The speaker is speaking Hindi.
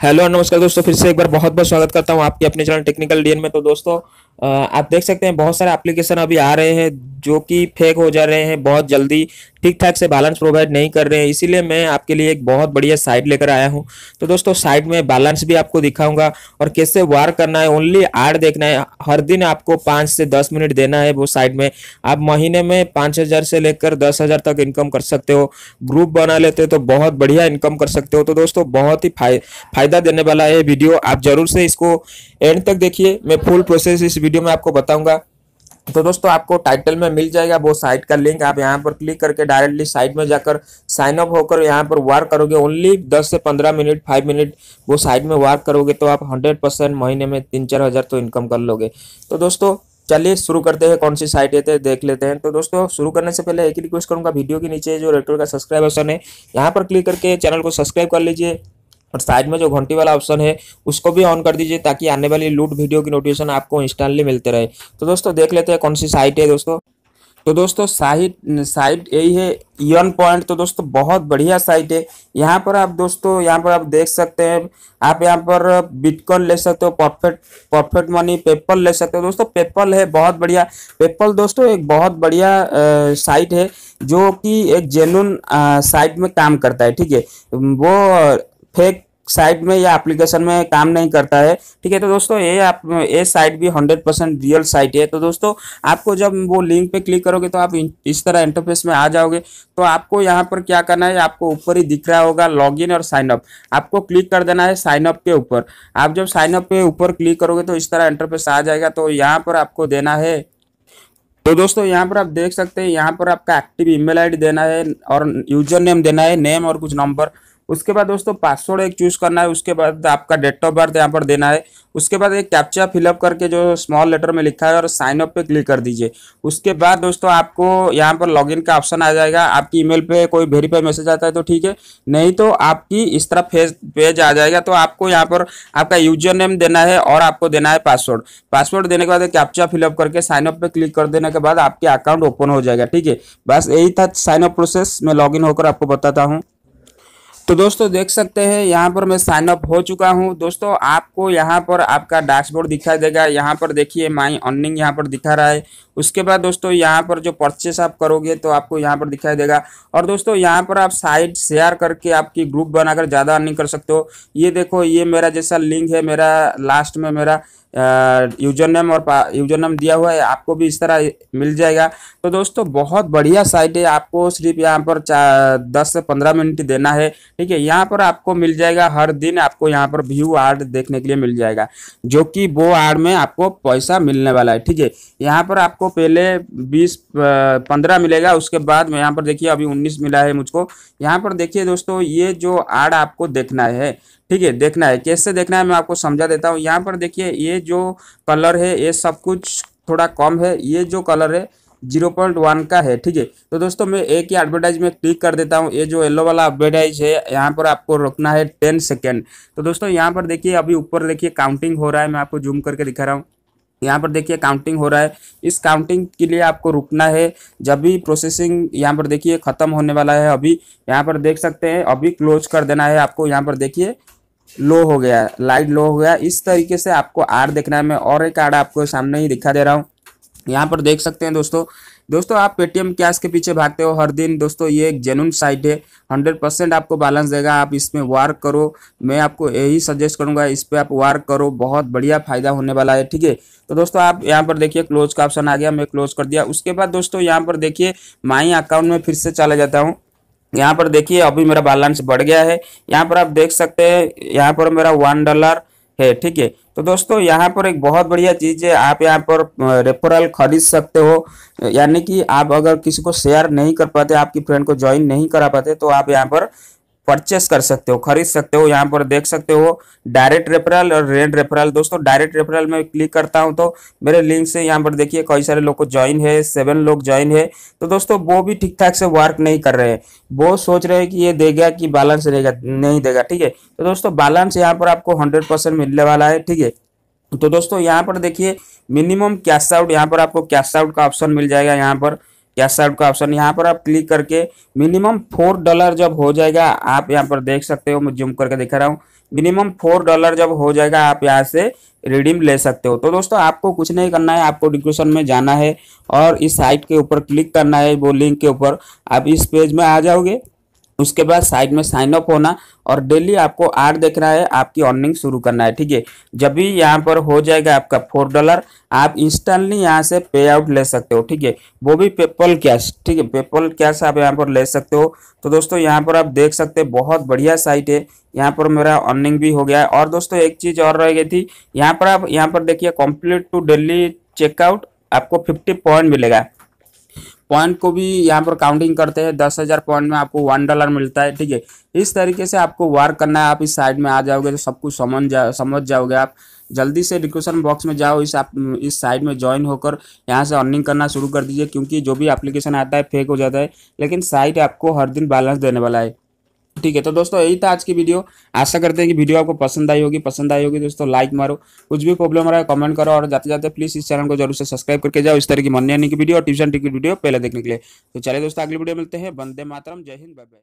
हेलो नमस्कार दोस्तों, फिर से एक बार बहुत बहुत स्वागत करता हूँ आपके अपने चैनल टेक्निकल डीएन में। तो दोस्तों आप देख सकते हैं, बहुत सारे एप्लीकेशन अभी आ रहे हैं, जो कि फेक हो जा रहे हैं, बहुत जल्दी ठीक ठाक से बैलेंस प्रोवाइड नहीं कर रहे हैं। इसीलिए मैं आपके लिए एक बहुत बढ़िया साइट लेकर आया हूँ। तो दोस्तों साइट में बैलेंस भी आपको दिखाऊँगा, और कैसे वार करना है ओनली आड देखना है। हर दिन आपको पाँच से दस मिनट देना है वो साइट में। आप महीने में पाँच हज़ार से लेकर दस हज़ार तक इनकम कर सकते हो। ग्रुप बना लेते तो बहुत बढ़िया इनकम कर सकते हो। तो दोस्तों, बहुत ही फ़ायदा देने वाला है वीडियो आप ज़रूर से इसको एंड तक देखिए। मैं फुल प्रोसेस इस वीडियो में आपको बताऊँगा। तो दोस्तों, आपको टाइटल में मिल जाएगा वो साइट का लिंक आप यहाँ पर क्लिक करके डायरेक्टली साइट में जाकर साइन अप होकर यहाँ पर वर्क करोगे। ओनली 10 से 15 मिनट 5 मिनट वो साइट में वर्क करोगे तो आप 100 परसेंट महीने में तीन चार हज़ार तो इनकम कर लोगे। तो दोस्तों, चलिए शुरू करते हैं। कौन सी साइट है देख लेते हैं। तो दोस्तों, शुरू करने से पहले एक ही रिक्वेस्ट करूँगा। वीडियो के नीचे जो रेटोर का सब्सक्राइब ऑप्शन है, यहाँ पर क्लिक करके चैनल को सब्सक्राइब कर लीजिए। और साइड में जो घंटी वाला ऑप्शन है, उसको भी ऑन कर दीजिए ताकि आने वाली लूट वीडियो की नोटिफिकेशन आपको इंस्टेंटली मिलते रहे। तो दोस्तों, देख लेते हैं कौन सी साइट है दोस्तों। तो दोस्तों साइट साइट यही है ईन पॉइंट तो दोस्तों, बहुत बढ़िया साइट है। यहाँ पर आप दोस्तों, यहाँ पर आप देख सकते हैं, आप यहाँ पर बिटकॉइन ले सकते हो परफेक्ट परफेक्ट मनी पेपल ले सकते हो। दोस्तों पेपल है, बहुत बढ़िया। पेपल दोस्तों, एक बहुत बढ़िया साइट है, जो कि एक जेनुन साइट में काम करता है, ठीक है। वो फेक साइट में या एप्लीकेशन में काम नहीं करता है। ठीक है तो दोस्तों, ये आप, ये साइट भी 100 परसेंट रियल साइट है। तो दोस्तों, आपको जब वो लिंक पे क्लिक करोगे तो आप इस तरह इंटरफेस में आ जाओगे। तो आपको यहाँ पर क्या करना है, आपको ऊपर ही दिख रहा होगा लॉगिन और साइन अप आपको क्लिक कर देना है साइन अप के ऊपर। आप जब साइन अप के ऊपर क्लिक करोगे तो इस तरह इंटरफेस आ जाएगा। तो यहाँ पर आपको देना है। तो दोस्तों, यहाँ पर आप देख सकते हैं, यहाँ पर आपका एक्टिव ईमेल आईडी देना है और यूज़र नेम देना है नेम और कुछ नंबर उसके बाद दोस्तों पासवर्ड एक चूज़ करना है, उसके बाद आपका डेट ऑफ़ बर्थ यहाँ पर देना है। उसके बाद एक कैप्चा फिलअप करके जो स्मॉल लेटर में लिखा है और साइन अप पे क्लिक कर दीजिए। उसके बाद दोस्तों आपको यहाँ पर लॉगिन का ऑप्शन आ जाएगा। आपकी ईमेल पे कोई वेरीफाई मैसेज आता है तो ठीक है। नहीं तो आपकी इस तरह फ़ेज़ पेज आ जाएगा। तो आपको यहाँ पर आपका यूज़र नेम देना है और आपको देना है पासवर्ड पासवर्ड देने के बाद कैप्चा फिलअप करके साइन अप पे क्लिक कर देने के बाद आपके अकाउंट ओपन हो जाएगा। ठीक है? बस यही था साइन अप प्रोसेस मैं लॉगिन होकर आपको बताता हूँ। तो दोस्तों देख सकते हैं, यहाँ पर मैं साइन अप हो चुका हूँ। दोस्तों आपको यहाँ पर आपका डैशबोर्ड दिखाई देगा। यहाँ पर देखिए माई अर्निंग यहाँ पर दिखा रहा है। उसके बाद दोस्तों यहाँ पर जो परचेस आप करोगे तो आपको यहाँ पर दिखाई देगा। और दोस्तों यहाँ पर आप साइट शेयर करके आपकी ग्रुप बनाकर ज़्यादा अर्निंग कर सकते हो। ये देखो, ये मेरा जैसा लिंक है, मेरा लास्ट में मेरा यूज़र नेम और यूज़र नेम दिया हुआ है, आपको भी इस तरह मिल जाएगा। तो दोस्तों, बहुत बढ़िया साइट है, आपको सिर्फ़ यहाँ पर दस से पंद्रह मिनट देना है, ठीक है? यहाँ पर आपको मिल जाएगा, हर दिन आपको यहाँ पर व्यू आर्ट देखने के लिए मिल जाएगा, जो कि वो आर्ट में आपको पैसा मिलने वाला है, ठीक है? यहाँ पर आपको पहले बीस पंद्रह मिलेगा, उसके बाद में यहाँ पर देखिए, अभी उन्नीस मिला है मुझको। यहाँ पर देखिए दोस्तों, ये जो आर्ट आपको देखना है, ठीक है? देखना है, कैसे देखना है मैं आपको समझा देता हूँ। यहाँ पर देखिए, ये जो कलर है, ये सब कुछ थोड़ा कम है। ये जो कलर है, ज़ीरो पॉइंट वन का है, ठीक है? तो दोस्तों, मैं एक ही एडवर्टाइज में क्लिक कर देता हूँ। ये जो येलो वाला एडवर्टाइज है, यहाँ पर आपको रुकना है टेन सेकेंड तो दोस्तों, यहाँ पर देखिए, अभी ऊपर देखिए काउंटिंग हो रहा है। मैं आपको जूम करके दिखा रहा हूँ। यहाँ पर देखिए काउंटिंग हो रहा है। इस काउंटिंग के लिए आपको रुकना है। जब भी प्रोसेसिंग यहाँ पर देखिए, खत्म होने वाला है अभी। यहाँ पर देख सकते हैं, अभी क्लोज कर देना है आपको। यहाँ पर देखिए लो हो गया लाइट लो हो गया। इस तरीके से आपको आर देखना है। मैं और एक आर आपको सामने ही दिखा दे रहा हूँ। यहाँ पर देख सकते हैं दोस्तों। दोस्तों, आप पेटीएम कैश के पीछे भागते हो हर दिन। दोस्तों, ये एक जेनुन साइट है। हंड्रेड परसेंट आपको बैलेंस देगा। आप इसमें वार्क करो। मैं आपको यही सजेस्ट करूँगा, इस पर आप वार्क करो। बहुत बढ़िया फ़ायदा होने वाला है, ठीक है? तो दोस्तों, आप यहाँ पर देखिए क्लोज का ऑप्शन आ गया। मैं क्लोज कर दिया। उसके बाद दोस्तों, यहाँ पर देखिए माई अकाउंट में फिर से चला जाता हूँ। यहाँ पर देखिए, अभी मेरा बैलेंस बढ़ गया है। यहाँ पर आप देख सकते हैं, यहाँ पर मेरा वन डॉलर है, ठीक है? तो दोस्तों, यहाँ पर एक बहुत बढ़िया चीज़ है, आप यहाँ पर रेफरल खरीद सकते हो। यानी कि आप अगर किसी को शेयर नहीं कर पाते, आपकी फ्रेंड को ज्वाइन नहीं करा पाते तो आप यहाँ पर परचेस कर सकते हो, खरीद सकते हो, यहाँ पर देख सकते हो डायरेक्ट रेफरल और रेंट रेफरल दोस्तों डायरेक्ट रेफरल में क्लिक करता हूँ तो मेरे लिंक से यहाँ पर देखिए, कई सारे लोग को ज्वाइन है सेवन लोग ज्वाइन है। तो दोस्तों, वो भी ठीक ठाक से वर्क नहीं कर रहे हैं। वो सोच रहे हैं कि ये देगा कि बैलेंस रहेगा, नहीं देगा, ठीक है? तो दोस्तों बैलेंस यहाँ पर आपको हंड्रेड परसेंट मिलने वाला है, ठीक है? तो दोस्तों, यहाँ पर देखिए मिनिमम कैश आउट यहाँ पर आपको कैश आउट का ऑप्शन मिल जाएगा, यहाँ पर। कैश आउट का ऑप्शन। यहाँ पर आप क्लिक करके मिनिमम फोर डॉलर जब हो जाएगा, आप यहाँ पर देख सकते हो, मैं जूम करके दिखा रहा हूँ। मिनिमम फोर डॉलर जब हो जाएगा, आप यहाँ से रिडीम ले सकते हो। तो दोस्तों, आपको कुछ नहीं करना है, आपको डिस्क्रिप्शन में जाना है और इस साइट के ऊपर क्लिक करना है, वो लिंक के ऊपर। आप इस पेज में आ जाओगे उसके बाद साइड में साइन अप होना और डेली आपको आर देख रहा है, आपकी अर्निंग शुरू करना है, ठीक है? जब भी यहाँ पर हो जाएगा आपका फोर डॉलर आप इंस्टेंटली यहाँ से पे आउट ले सकते हो, ठीक है? वो भी पेपल कैश ठीक है? पेपल कैश आप यहाँ पर ले सकते हो। तो दोस्तों, यहाँ पर आप देख सकते हैं, बहुत बढ़िया साइट है। यहाँ पर मेरा अर्निंग भी हो गया है। और दोस्तों, एक चीज़ और रह गई थी, यहाँ पर आप, यहाँ पर देखिए कंप्लीट टू डेली चेकआउट आपको फिफ्टी पॉइंट मिलेगा। पॉइंट को भी यहाँ पर काउंटिंग करते हैं। दस हज़ार पॉइंट में आपको वन डॉलर मिलता है, ठीक है। इस तरीके से आपको वर्क करना है। आप इस साइड में आ जाओगे तो सब कुछ समझ जा, समझ जाओगे आप। जल्दी से डिस्क्रिप्शन बॉक्स में जाओ, इस आप, इस साइड में ज्वाइन होकर यहाँ से अर्निंग करना शुरू कर दीजिए, क्योंकि जो भी एप्लीकेशन आता है फेक हो जाता है। लेकिन साइट आपको हर दिन बैलेंस देने वाला है। ठीक है तो दोस्तों, यही था आज की वीडियो। आशा करते हैं कि वीडियो आपको पसंद आई होगी, पसंद आई होगी, दोस्तों लाइक मारो। कुछ भी प्रॉब्लम रहा है कमेंट करो और जाते जाते प्लीज़ इस चैनल को ज़रूर से सब्सक्राइब करके जाओ इस तरह की मन की वीडियो और ट्यूशन टिकट वीडियो पहले देखने के लिए। तो चले दोस्तों, अगली वीडियो मिलते हैं। बंदे मातरम, जय हिंद बाय बाय